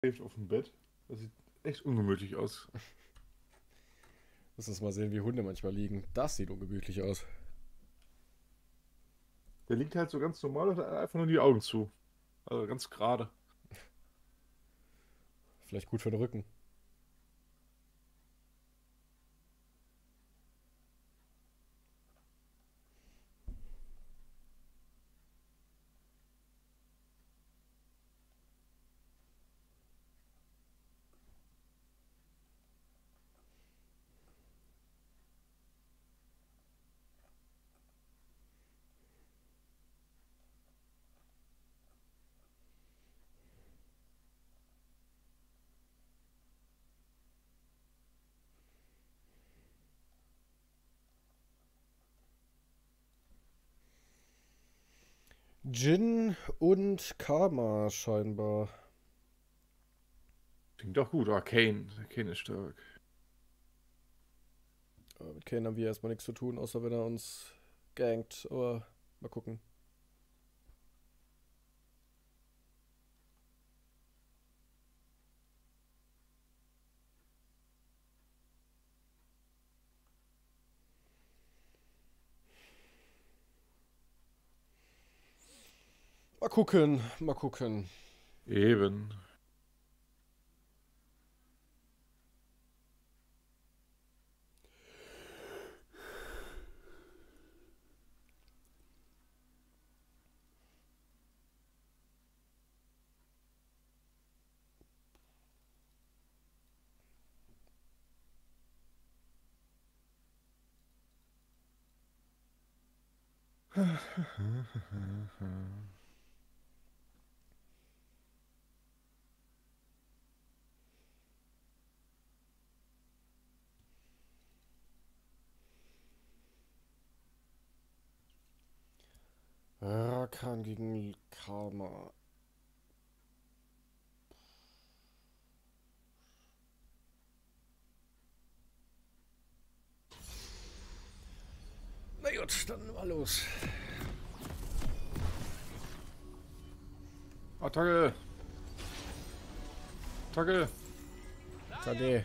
schläft auf dem Bett. Das sieht echt ungemütlich aus. Lass uns mal sehen, wie Hunde manchmal liegen. Das sieht ungemütlich aus. Der liegt halt so ganz normal und hat einfach nur die Augen zu. Also ganz gerade. Vielleicht gut für den Rücken. Jin und Karma scheinbar. Klingt doch gut. Arcane. Arcane ist stark. Aber mit Kane haben wir erstmal nichts zu tun, außer wenn er uns gankt. Aber mal gucken. Mal gucken, mal gucken. Eben. Rakan gegen Karma. Na gut, dann mal los. Attacke! Attacke! Tade.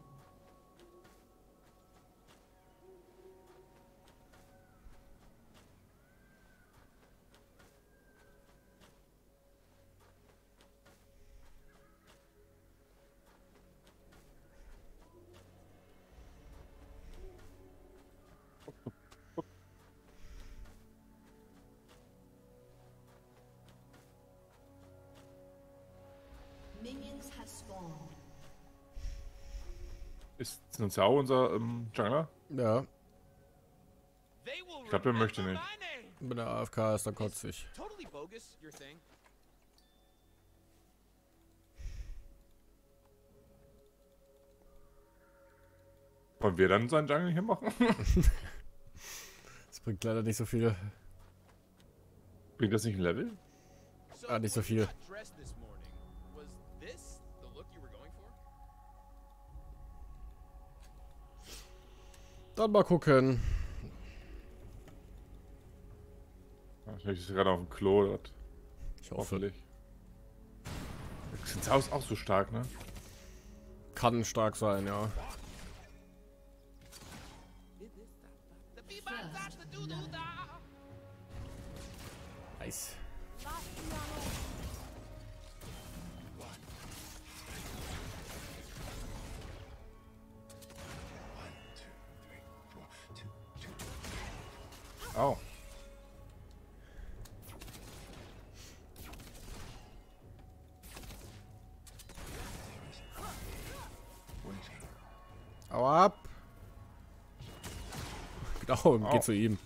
Ist Zinzao unser ähm, Jungler? Ja, Ich glaub, er möchte nicht. wenn er AFK ist, dann kotze ich. Totally bogus, your thing. Wollen wir dann seinen Jungle hier machen? Das bringt leider nicht so viel. Bringt das nicht ein Level? Ah, nicht so viel. Dann mal gucken. Wahrscheinlich ist er gerade auf dem Klo. Was? Ich hoffe, Hoffentlich. Zinzao ist auch so stark, ne? kann stark sein, ja. Nice. Au. Hau ab! Genau, Au. geht zu ihm.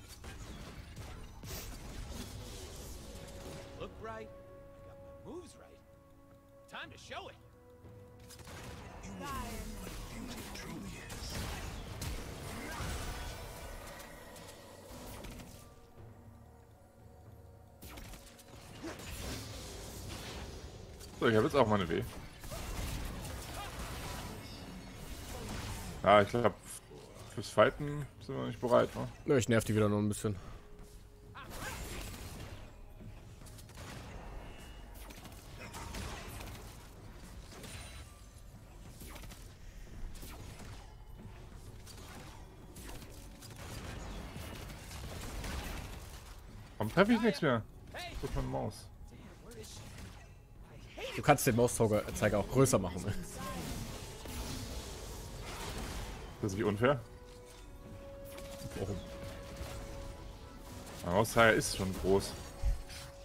Jetzt auch meine W. Ja, ich glaube, fürs Fighten sind wir nicht bereit, ne? Nö, ich nerv die wieder noch ein bisschen. Warum treffe ich nichts mehr? Ist meine Maus. Du kannst den Mauszeiger auch größer machen. Ne? Das ist nicht unfair. Warum? Mein Mauszeiger ist schon groß.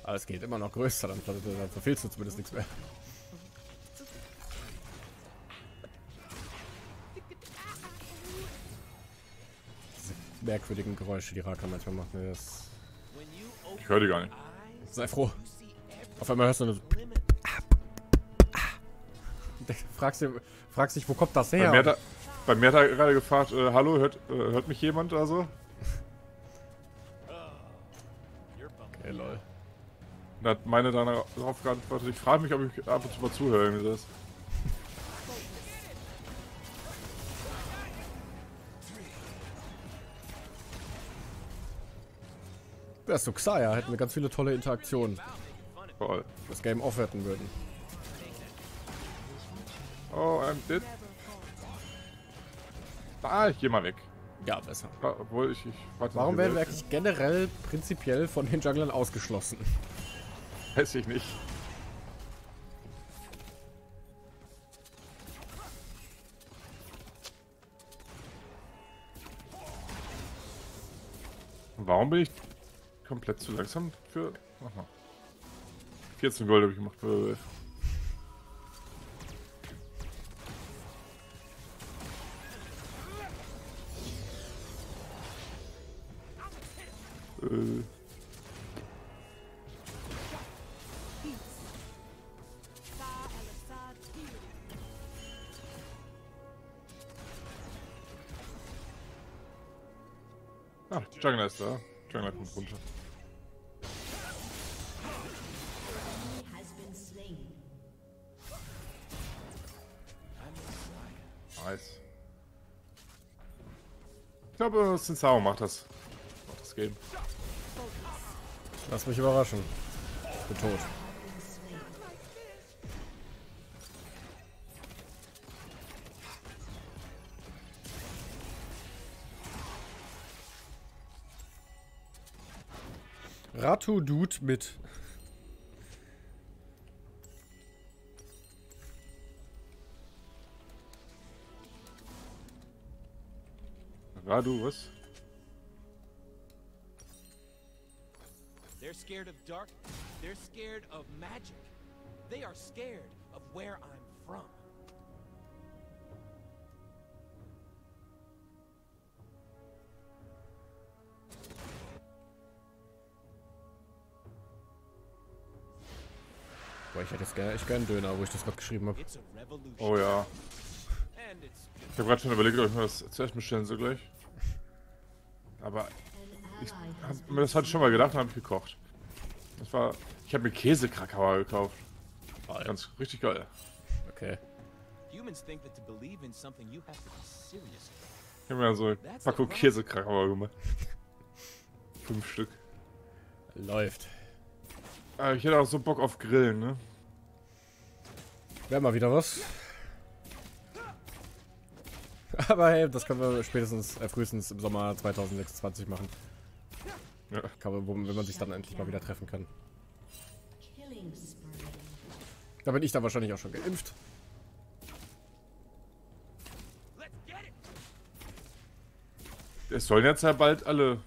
Aber es geht immer noch größer, dann, dann verfehlst du zumindest nichts mehr. Diese merkwürdigen Geräusche, die Raka manchmal macht. Ne, das Ich höre die gar nicht. sei froh. Auf einmal hörst du limit. Fragst, fragst dich, wo kommt das Bei mir hat her? er, bei mir hat er gerade gefragt, äh, hallo, hört, äh, hört mich jemand oder so? Okay, lol. Und hat meine dann darauf geantwortet, ich frage mich, ob ich ab und zu mal zuhöre. Irgendwie das. Wärst du Xayah, hätten wir ganz viele tolle Interaktionen. Voll. Das Game aufwerten würden. Oh, I'm dead. Ah, ich geh mal weg. Ja, besser. Obwohl ich, ich warte Warum werden wir eigentlich generell prinzipiell von den Junglern ausgeschlossen? Weiß ich nicht. Warum bin ich komplett zu langsam für... Aha. 14 Gold habe ich gemacht. Äh, Ah, Jungler ist da. Jungler kommt runter. Nice. Ich glaube, Sinsao macht das. Macht das Game. Lass mich überraschen. Ich bin tot. Ratu Dude mit. Radu, was? Scared of dark. They're scared of magic. They are scared of where I'm from. Boah, ich hätte jetzt gerne, ich gerne Döner, wo ich das gerade geschrieben habe. Oh ja. Ich habe gerade schon überlegt, ob ich mir das zuerst bestellen soll gleich. Aber ich hab, mir das hatte ich schon mal gedacht und habe ich gekocht. Das war. Ich habe mir Käsekrakauer gekauft. Ganz richtig geil. Okay. humans think that to believe in something you have to be serious. Ich habe mir so eine Packung Käsekrakauer gemacht. Fünf Stück. Läuft. Aber ich hätte auch so Bock auf Grillen, ne? Wäre mal wieder was. Aber hey, das können wir spätestens, äh, frühestens im Sommer 2026 machen. Ja. Wenn man sich dann endlich mal wieder treffen kann. Da bin ich dann wahrscheinlich auch schon geimpft. Es sollen jetzt ja bald alle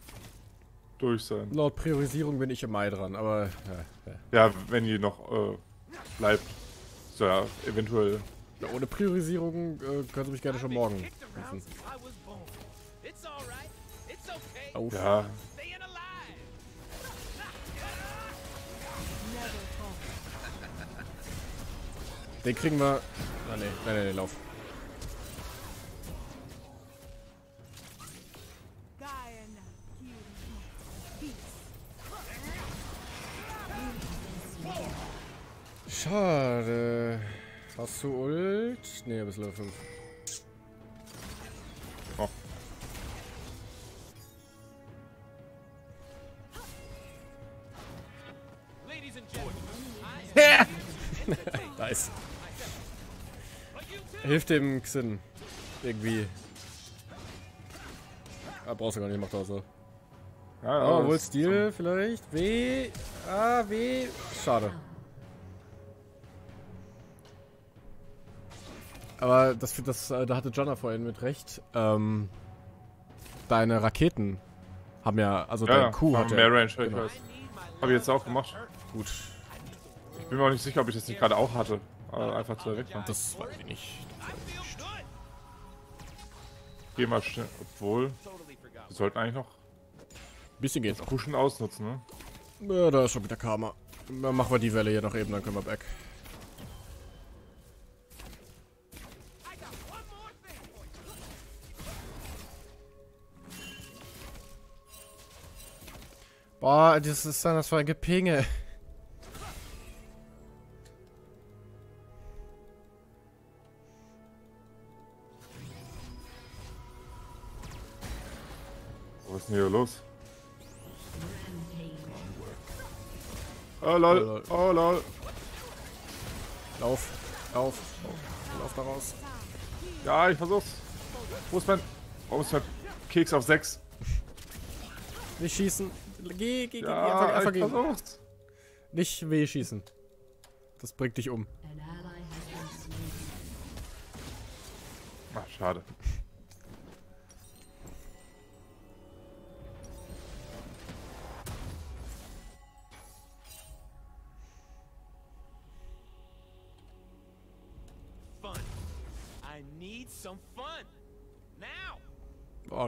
durch sein. Laut Priorisierung bin ich im Mai dran, aber ja, ja. Ja, wenn die noch äh, bleibt. So, ja, eventuell. Ja, ohne Priorisierung äh, können Sie mich gerne schon morgen kicked around Den kriegen wir. Ah, nee, nee, nee, nee, lauf. Schade. Hast du Ult? Ne, bis Level 5. Hilft dem Xin. Irgendwie. Ah, brauchst du gar nicht, macht er so. Ja, Oh, wohl Stil vielleicht? W. Ah, W. Schade. Aber das, das, äh, da hatte Jonna vorhin mit recht. Ähm, deine Raketen haben ja, also Ja, dein Q hat ja, mehr Range, ich genau. weiß. Hab ich jetzt auch gemacht. Gut, Ich bin mir auch nicht sicher, ob ich das nicht gerade auch hatte. Aber einfach zu weg das weiß ich nicht. Geh mal schnell. Obwohl, wir sollten eigentlich noch Bisschen geht's. Pushen ausnutzen, ne? Ja, da ist schon wieder Karma. Dann machen wir die Welle hier noch eben, dann können wir back. Boah, das ist dann das für ein Gepinge. Hier los? Oh lol, oh lol. Lauf, lauf, lauf da raus. Ja, ich versuch's. Wo ist mein. Warum ist mein Keks auf 6? Nicht schießen. Geh, geh, geh, Ja, einfach, einfach ich gehen. versuch's. Nicht weh schießen. Das bringt dich um. Ach, schade.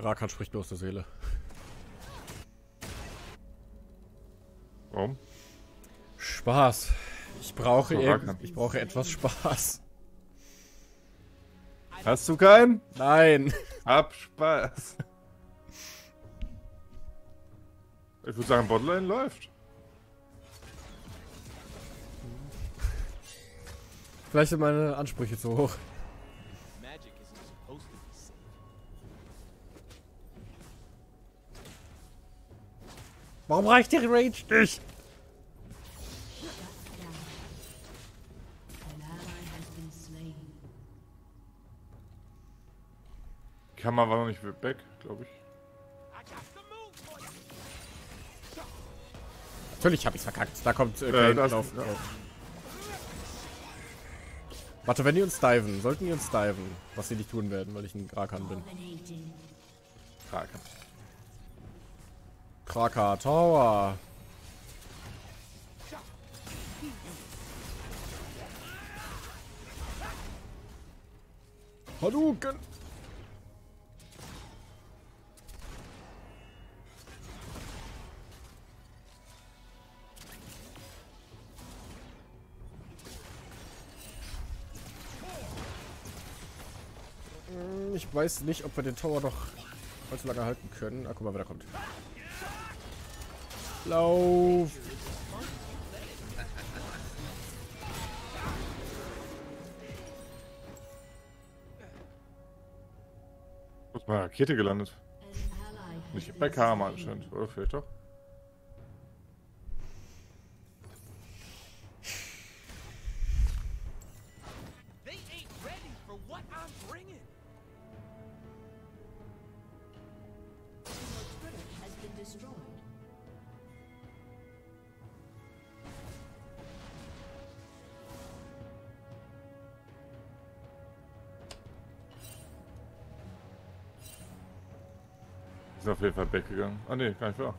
Rakan spricht mir aus der Seele. Warum? Spaß. Ich brauche, irgend- ich brauche etwas Spaß. Hast du keinen? Nein. Hab Spaß. Ich würde sagen, Botlane läuft. Vielleicht sind meine Ansprüche zu hoch. Warum reicht die Range nicht? Kammer war noch nicht weg, glaube ich. Natürlich habe ich's verkackt. Da kommt äh, Äh, das- drauf. ja. Warte, wenn die uns diven, sollten die uns diven, was sie nicht tun werden, weil ich ein Rakan bin. Dominating. Kraken. Kraka Tower. Hadouken! Hm, Ich weiß nicht, ob wir den Tower noch allzu lange halten können. Ah, guck mal, wer da kommt. Lauf! Wo ist meine Rakete gelandet? Nicht bei Karma anscheinend. Oder vielleicht doch? Fall weggegangen. Ah ne, gar nicht wahr.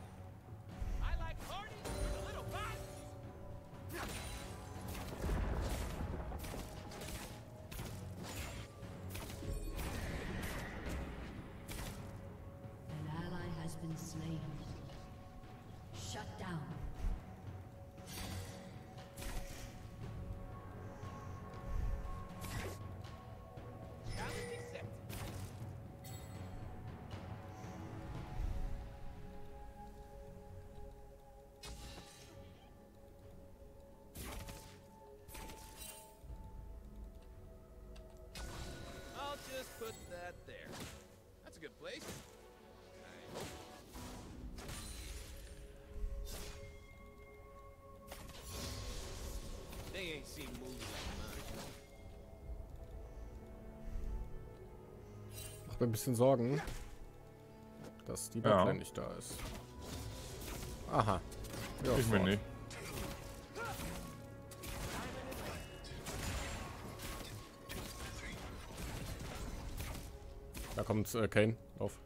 Place? I hope. They ain't seen moves like mine. Macht mir ein bisschen Sorgen, dass die Ja. Botlane nicht da ist. Aha. Ja, Ich fort. nicht. Kommt äh, Kane auf.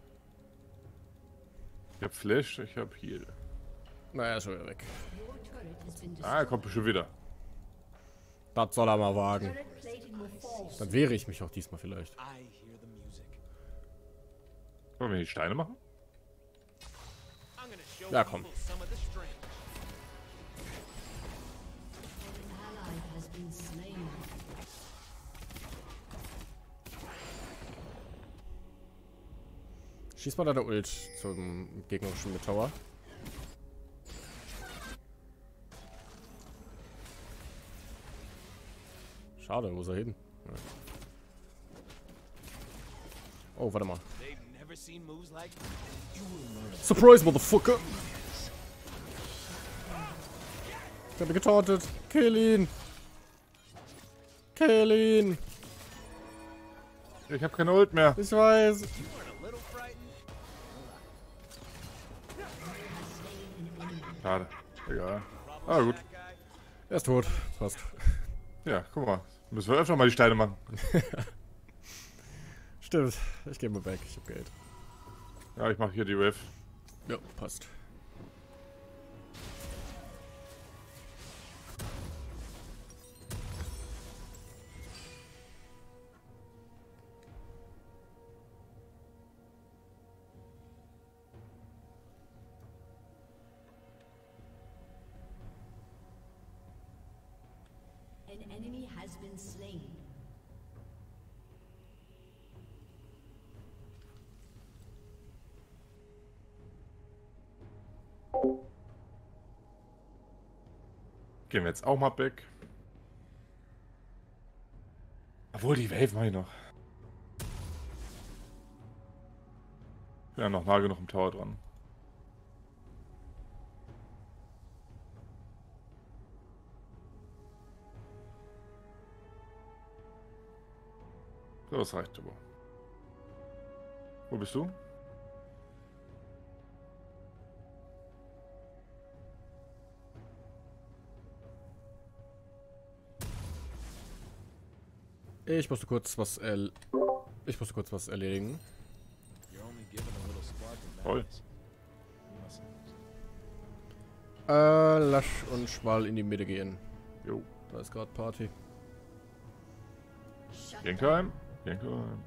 Ich hab Flash, ich hab Heal. Naja, ist schon wieder weg. Ah, er kommt bestimmt wieder. Das soll er mal wagen. Dann wehre ich mich auch diesmal vielleicht. Wollen wir die Steine machen? Ja, komm. Schieß mal deine Ult zum gegnerischen Tower. Schade, wo ist er hin? Ja. Oh, warte mal. Surprise, Motherfucker! Ich habe getauntet. Kill ihn! Kill ihn! Ich hab keine Ult mehr. Ich weiß. Schade. Egal. Ah, gut. Er ist tot. Passt. Ja, guck mal. Müssen wir öfter mal die Steine machen. Stimmt. Ich gehe mal weg. Ich hab Geld. Ja, ich mach hier die Wave. Ja, passt. Gehen wir jetzt auch mal weg. Obwohl, die Wave mache ich noch. Ja noch nah genug im Tower dran. So, das reicht aber. Wo bist du? Ich musste kurz was erl Ich musste kurz was erledigen. Mustn't. Äh, lasch und schmal in die Mitte gehen. Jo. Da ist gerade Party. Genkheim? Genkheim.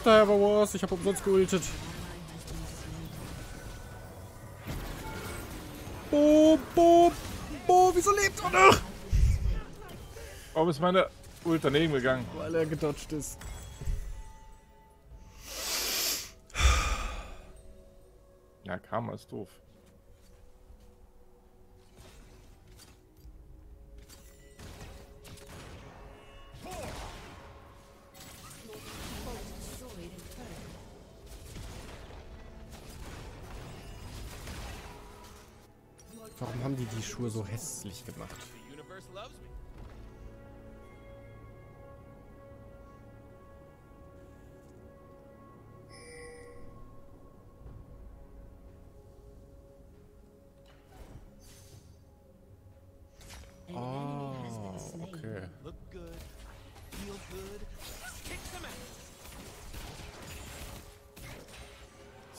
I ever was. Ich habe umsonst geultet. Bo, bo, bo, wieso lebt er noch? Warum ist meine Ult daneben gegangen? Weil er gedodged ist. Ja, Karma ist doof. Schuhe so hässlich gemacht?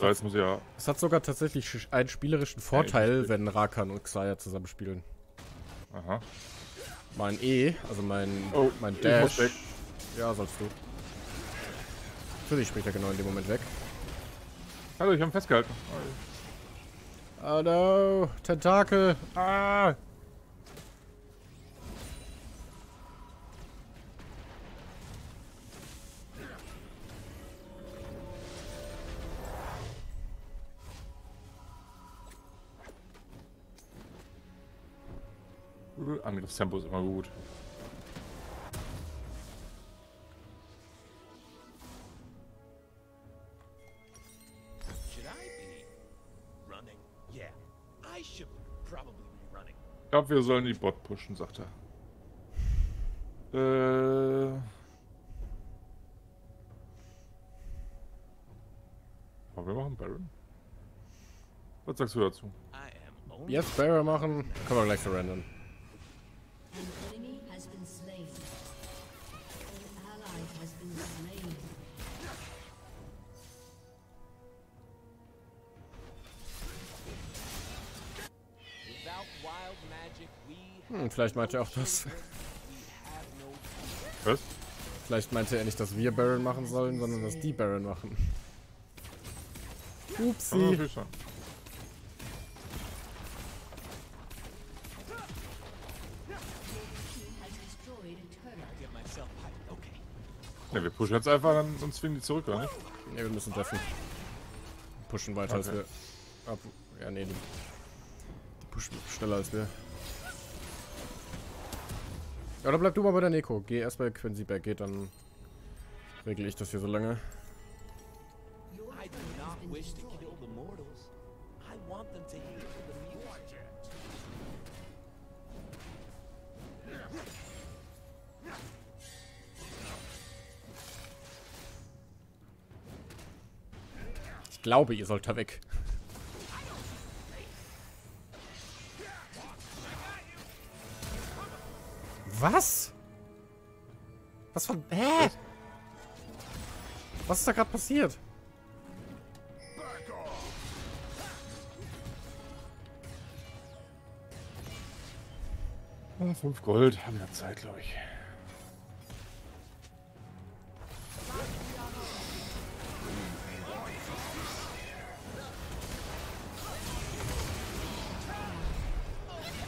Jetzt muss ja. Es hat sogar tatsächlich einen spielerischen Vorteil, wenn Rakan und Xayah zusammenspielen. Aha. Mein E, also mein, Oh, mein Dash. Ja, sollst du. Natürlich springt er genau in dem Moment weg. Hallo, ich habe ihn festgehalten. Oh no, Tentakel. Ah. Angriffstempo ist immer gut. Ich glaube, wir sollen die Bot pushen, sagt er. Äh. Aber wir machen Baron. Was sagst du dazu? Jetzt Barrel machen. Können wir gleich surrendern. Hm, vielleicht meinte er auch das. Was? Vielleicht meinte er nicht, dass wir Baron machen sollen, sondern dass die Baron machen. Ja, Upsi. natürlich schon. Team has destroyed a turret. get myself piped. Okay. Ne, wir pushen jetzt einfach, dann, sonst zwingen die zurück, oder nicht? Ne, wir müssen treffen. Pushen weiter als Okay. wir. Ab, ja, nee, die, die pushen schneller als wir. Ja, dann bleib du mal bei der Neko. Geh erst bei Quincy back geht, dann regle ich das hier so lange. Ich glaube, ihr sollt da weg. Was? Was von... Hä? Was ist da gerade passiert? Ah, 5 Gold, haben wir Zeit, glaube ich.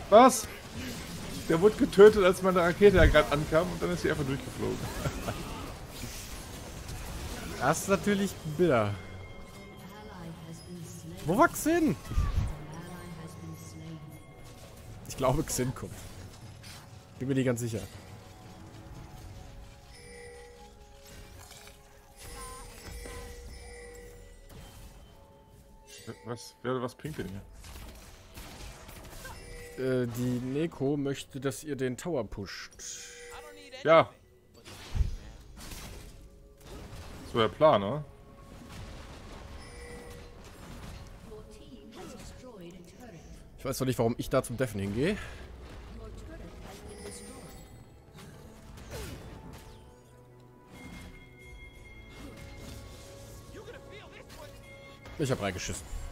Was? Der wurde getötet, als meine Rakete ja gerade ankam und dann ist sie einfach durchgeflogen. Das ist natürlich bitter. Wo war Xin? Ich glaube, Xin kommt. Bin mir nicht ganz sicher. Was? Wer was denn hier? Äh, die Neko möchte, dass ihr den Tower pusht. Ja. So der Plan, ne? Ich weiß noch nicht, warum ich da zum Deffen hingehe. Ich hab reingeschissen.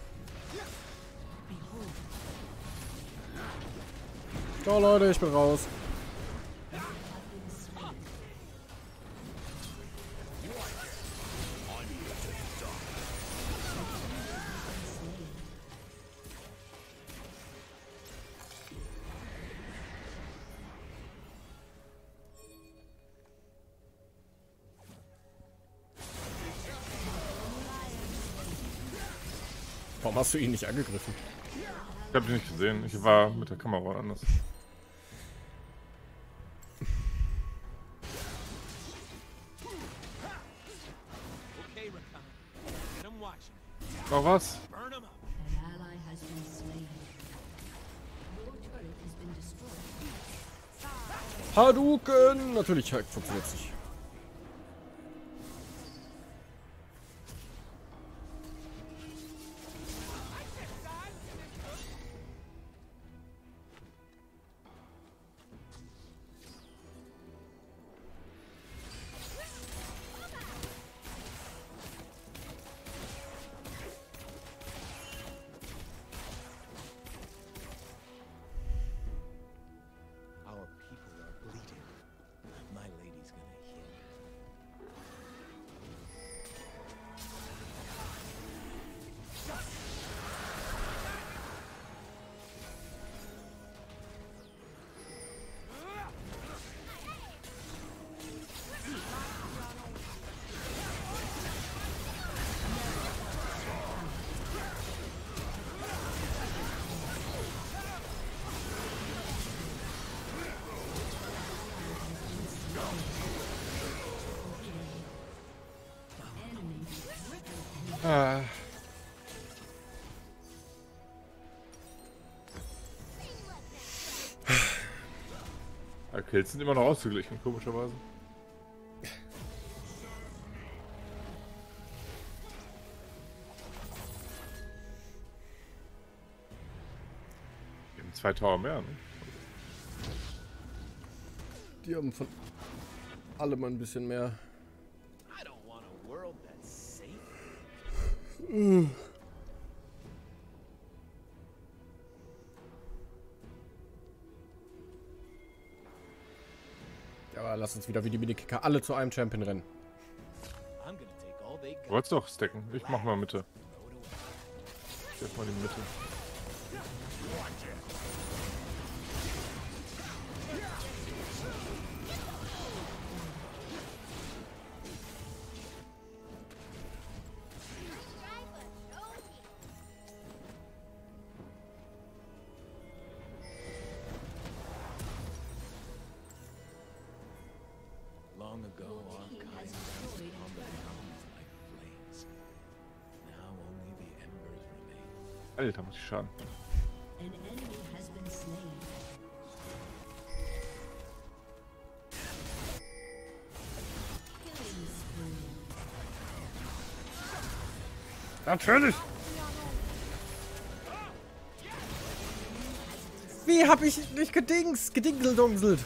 Ciao Leute, ich bin raus. Warum hast du ihn nicht angegriffen? Ich habe ihn nicht gesehen. Ich war mit der Kamera anders. Been destroyed. Hadouken! Natürlich funktioniert es nicht. Kills sind immer noch ausgeglichen, komischerweise. Wir haben zwei Tower mehr, ne? Die haben von allem ein bisschen mehr. I don't want a world that's safe. Uns wieder wie die Minikicker alle zu einem Champion rennen. Du wolltest doch stacken. Ich mach mal Mitte. Ich steck mal die Mitte. Schaden. An enemy has been slain. Killing spree. Natürlich! Wie hab ich nicht gedings, gedingseldungselt?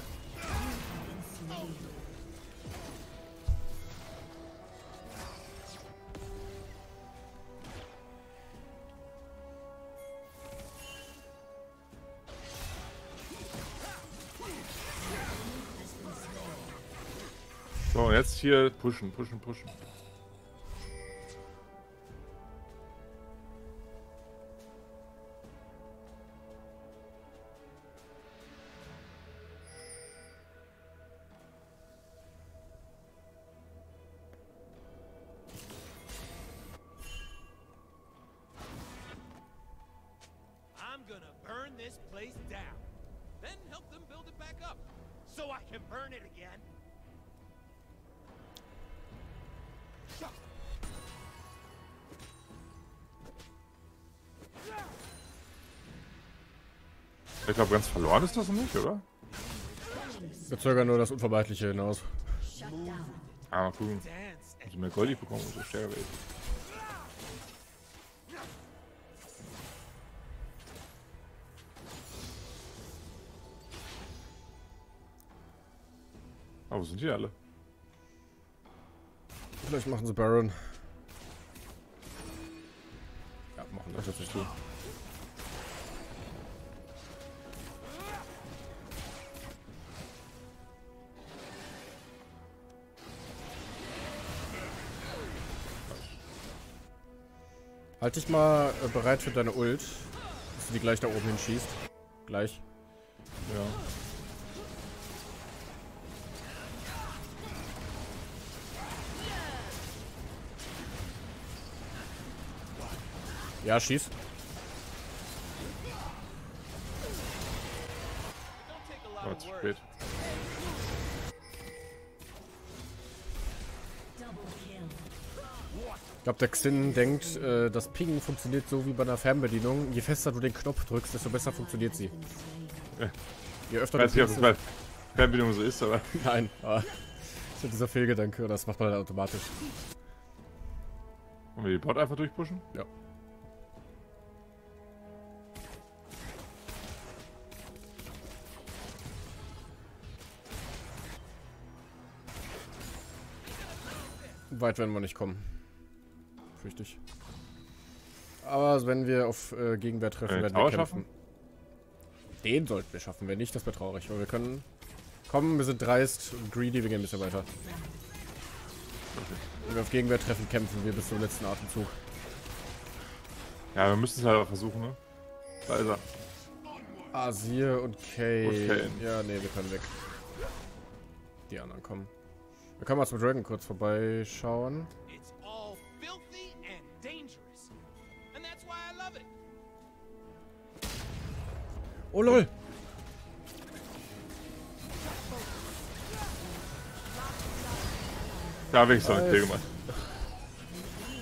Hier pushen, pushen, pushen. Ich glaube, ganz verloren ist das noch nicht, oder? Wir zögern nur das Unvermeidliche hinaus. Ah, mal gucken. And Also mehr Gold ich bekommen, umso stärker werde ich. Aber wo sind die alle? Vielleicht machen sie Baron. Ja, machen das jetzt nicht tun. Halt dich mal äh, bereit für deine Ult, dass du die gleich da oben hinschießt. Gleich. Ja. Ja, schieß. of zu spät. Glaube, der Xin denkt, äh, das Pingen funktioniert so wie bei einer Fernbedienung. Je fester du den Knopf drückst, desto besser funktioniert sie. Slain. Je öfter weiß du nicht, ob es Fernbedienung so ist, aber. Nein, aber das ist dieser Fehlgedanke, das macht man dann automatisch. Wollen wir die Bot einfach durchpushen? Ja. Weit werden wir nicht kommen. Fürchte ich. Aber wenn wir auf äh, Gegenwehr treffen, werden wir kämpfen. Den sollten wir schaffen. Wenn nicht, das wäre traurig. Aber wir können... Kommen, wir sind dreist und greedy, wir gehen ein bisschen weiter. Wenn wir auf Gegenwehr treffen, kämpfen wir bis zum letzten Atemzug. Ja, wir müssen es halt auch versuchen, ne? Da ist er. Asir und Kane. Und Kane. Ja, nee, wir können weg. Die anderen kommen. Wir können mal zum Dragon kurz vorbeischauen. Oh lol. Da habe ich so einen Kill gemacht.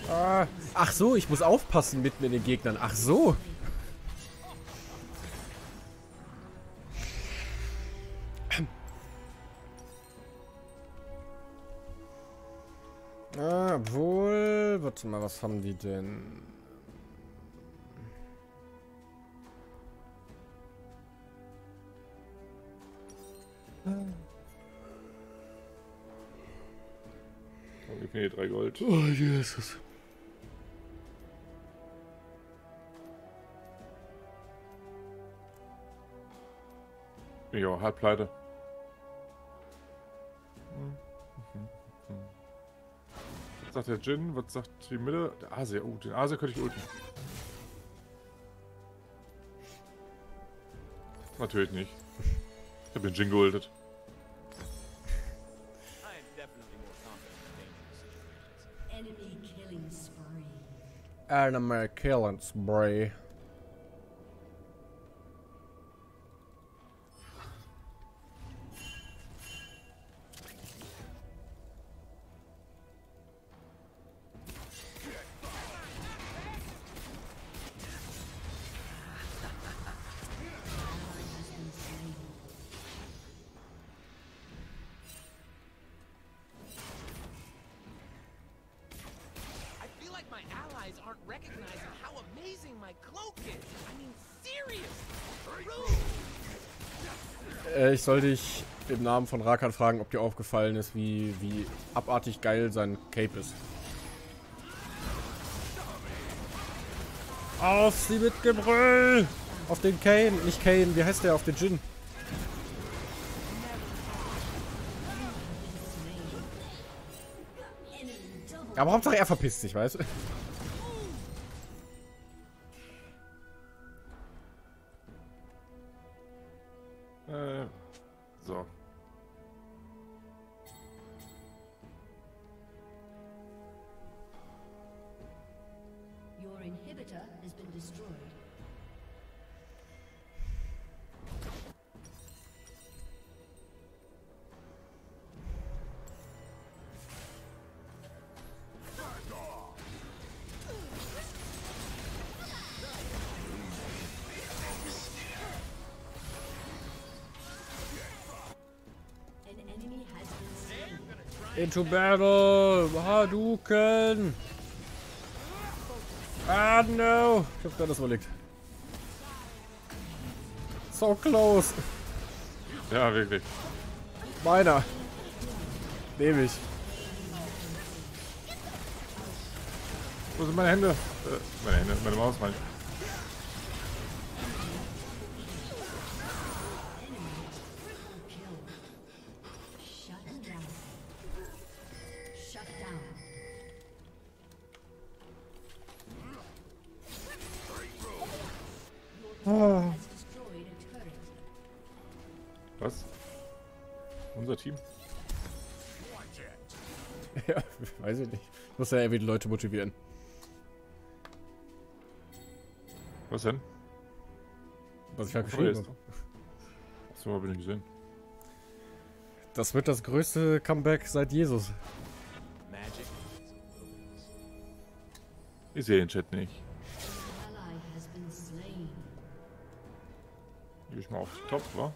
Ah. Ach so, ich muss aufpassen mitten in den Gegnern. Ach so. Ah, wohl. Warte mal, was haben die denn? Die drei Gold. Oh, Jesus. Auch halb pleite. Was sagt der Jin? Was sagt die Mitte? Der Asia. Oh, den Asia könnte ich ulten. Natürlich nicht. Ich habe den Jin geultet. Anime killing spree. Äh, ich soll dich im Namen von Rakan fragen, ob dir aufgefallen ist, wie, wie abartig geil sein Cape ist. Auf sie mit Gebrüll! Auf den Kane, nicht Kane, wie heißt der? Auf den Jin. Aber Hauptsache er verpisst sich, weißt du? So. Into battle! Hadouken! Ah, no! Ich hab gerade das überlegt. So close! Ja, wirklich. Meiner! Nehm ich. Wo sind meine Hände? Äh, meine Hände, meine Maus, meine Was? Unser Team? Ja, weiß ich nicht. Muss ja irgendwie die Leute motivieren. Was denn? Was ich Wo geschrieben habe. Hast du mal nicht gesehen? Das wird das größte Comeback seit Jesus. Ich sehe den Chat nicht. Mal auf Top, wa?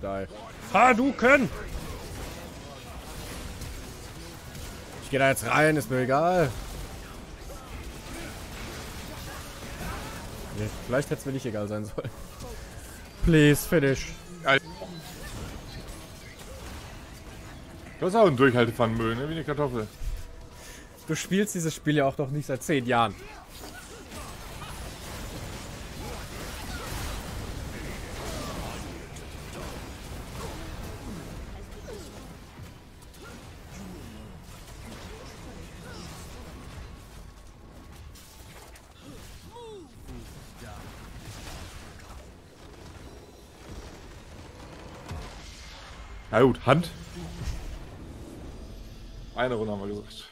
Gonna die. Hadouken! Ich gehe da jetzt rein, ist mir egal. Nee, vielleicht hätte es mir nicht egal sein sollen. Please, finish. Alter. Du hast auch einen Durchhaltevermögen, ne? Wie eine Kartoffel. Du spielst dieses Spiel ja auch noch nicht seit 10 Jahren. Na gut, Hand. Eine Runde haben wir gesagt.